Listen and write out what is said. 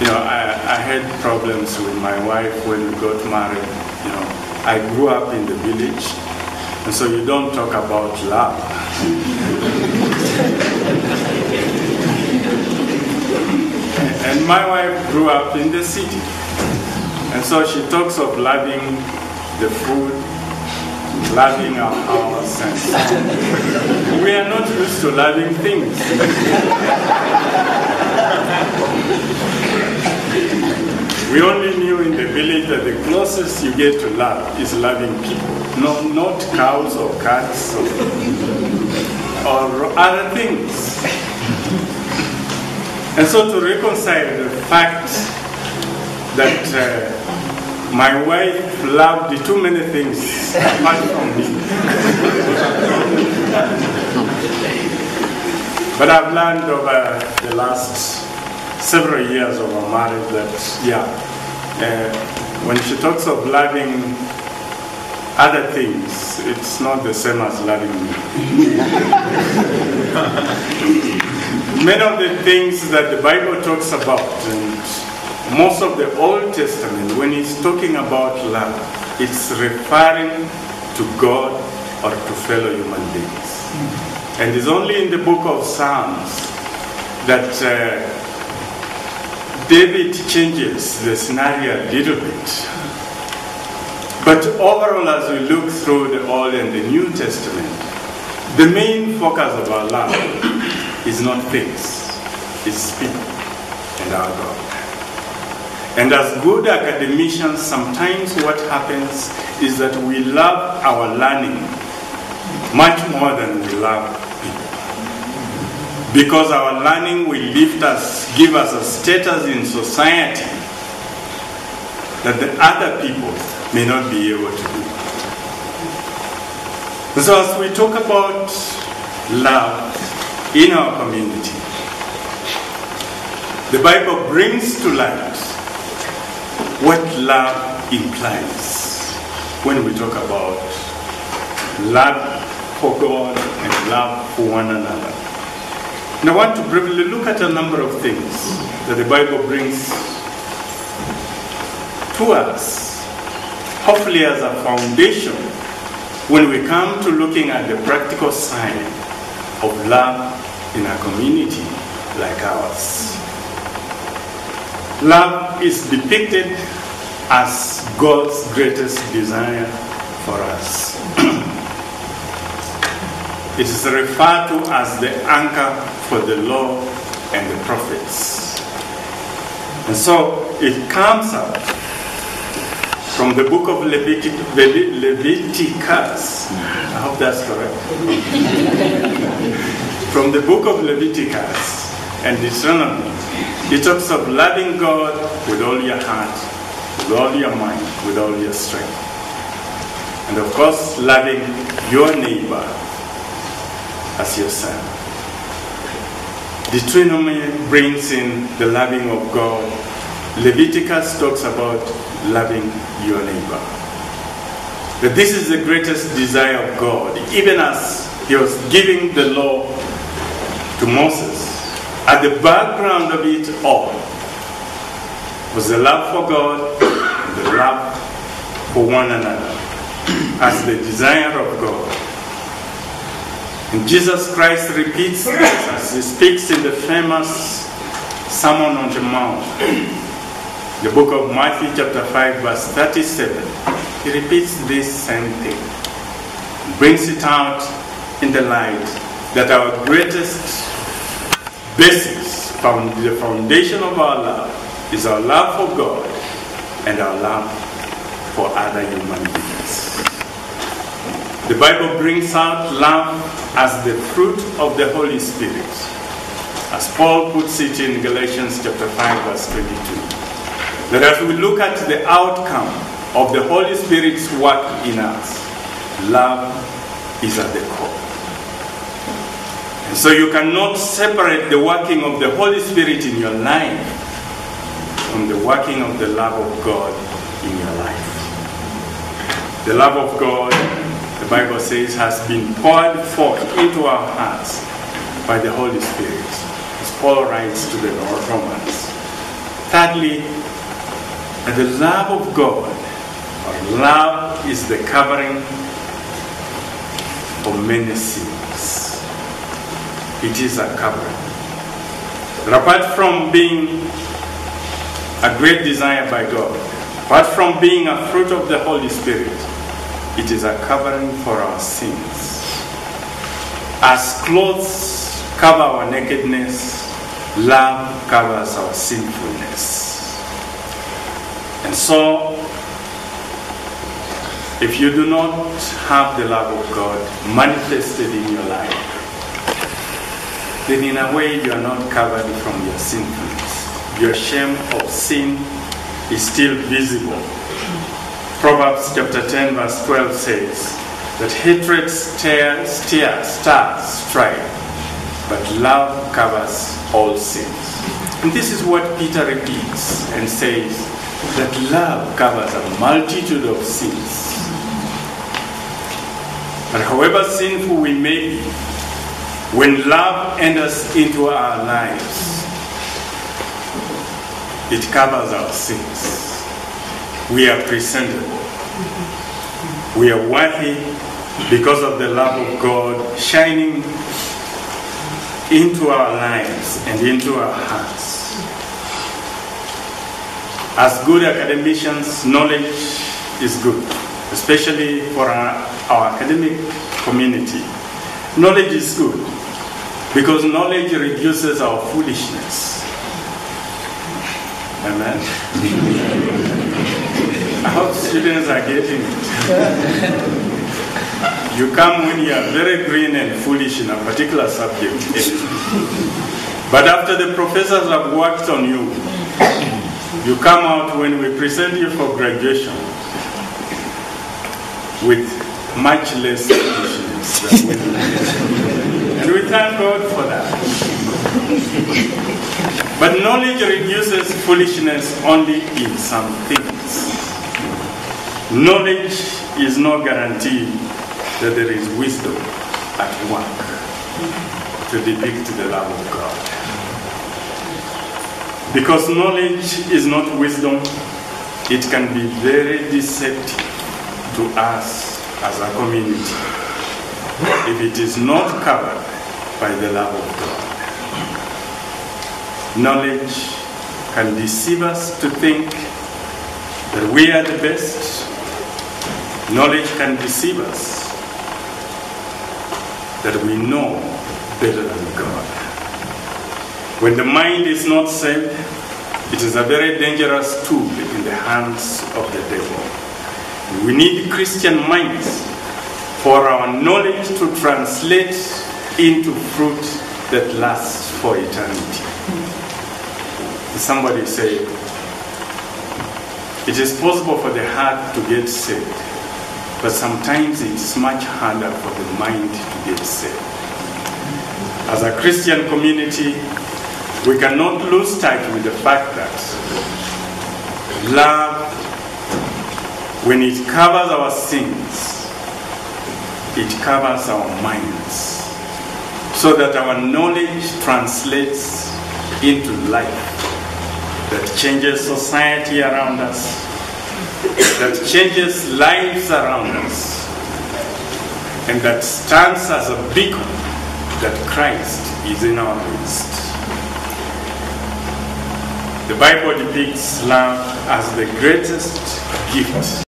you know, I, I had problems with my wife when we got married. You know, I grew up in the village, and so you don't talk about love. and my wife grew up in the city, and so she talks of loving the food, loving our house, and we are not used to loving things. We only knew in the village that the closest you get to love is loving people, no, not cows or cats or, or other things. And so to reconcile the fact that uh, my wife loved too many things apart from me. but I've learned over the last several years of our marriage that, yeah, uh, when she talks of loving other things, it's not the same as loving me. Many of the things that the Bible talks about, and most of the Old Testament, when it's talking about love, it's referring to God or to fellow human beings. And it's only in the book of Psalms that uh, David changes the scenario a little bit. But overall, as we look through the Old and the New Testament, the main focus of our love is not things, it's people and our God. And as good academicians, sometimes what happens is that we love our learning much more than we love people. because our learning will lift us, give us a status in society that the other people may not be able to do. So, as we talk about love in our community, the Bible brings to light what love implies when we talk about love for God and love for one another. And I want to briefly look at a number of things that the Bible brings to us, hopefully as a foundation when we come to looking at the practical side of love in a community like ours. Love is depicted as God's greatest desire for us. It is referred to as the anchor for the law and the prophets. And so it comes out from the book of Levitic, Leviticus. I hope that's correct. from the book of Leviticus and Deuteronomy, it talks of loving God with all your heart, with all your mind, with all your strength. And of course, loving your neighbor as yourself. Deuteronomy brings in the loving of God. Leviticus talks about loving your neighbor. That this is the greatest desire of God, even as He was giving the law to Moses. At the background of it all was the love for God and the love for one another as the desire of God. And Jesus Christ repeats this as he speaks in the famous Sermon on the Mount, the book of Matthew, chapter 5, verse 37. He repeats this same thing, brings it out in the light that our greatest basis, found the foundation of our love, is our love for God and our love for other human beings. The Bible brings out love as the fruit of the Holy Spirit, as Paul puts it in Galatians chapter 5, verse 22. That as we look at the outcome of the Holy Spirit's work in us, love is at the core. So you cannot separate the working of the Holy Spirit in your life from the working of the love of God in your life. The love of God the Bible says, has been poured forth into our hearts by the Holy Spirit, as Paul writes to the Romans. thirdly, the love of God, or love is the covering for many sins. It is a covering. But apart from being a great desire by God, apart from being a fruit of the Holy Spirit, it is a covering for our sins. As clothes cover our nakedness, love covers our sinfulness. And so, if you do not have the love of God manifested in your life, then in a way you are not covered from your sinfulness. Your shame of sin is still visible. Proverbs chapter 10, verse 12 says that hatred stirs, stars strife, but love covers all sins. And this is what Peter repeats and says that love covers a multitude of sins. But however sinful we may be, when love enters into our lives, it covers our sins. We are presentable. We are worthy because of the love of God shining into our lives and into our hearts. As good academicians, knowledge is good, especially for our, our academic community. Knowledge is good because knowledge reduces our foolishness. Amen. I hope students are getting it. You come when you are very green and foolish in a particular subject. But after the professors have worked on you, you come out when we present you for graduation with much less foolishness than we And we thank God for that. But knowledge reduces foolishness only in some things. Knowledge is no guarantee that there is wisdom at work to depict the love of God. Because knowledge is not wisdom, it can be very deceptive to us as a community if it is not covered by the love of God. Knowledge can deceive us to think that we are the best. Knowledge can deceive us that we know better than God. When the mind is not saved, it is a very dangerous tool in the hands of the devil. We need Christian minds for our knowledge to translate into fruit that lasts for eternity. Somebody said, it is possible for the heart to get saved, but sometimes it's much harder for the mind to get saved. As a Christian community, we cannot lose touch with the fact that love, when it covers our sins, it covers our minds so that our knowledge translates into life that changes society around us, that changes lives around us, and that stands as a beacon that Christ is in our midst. The Bible depicts love as the greatest gift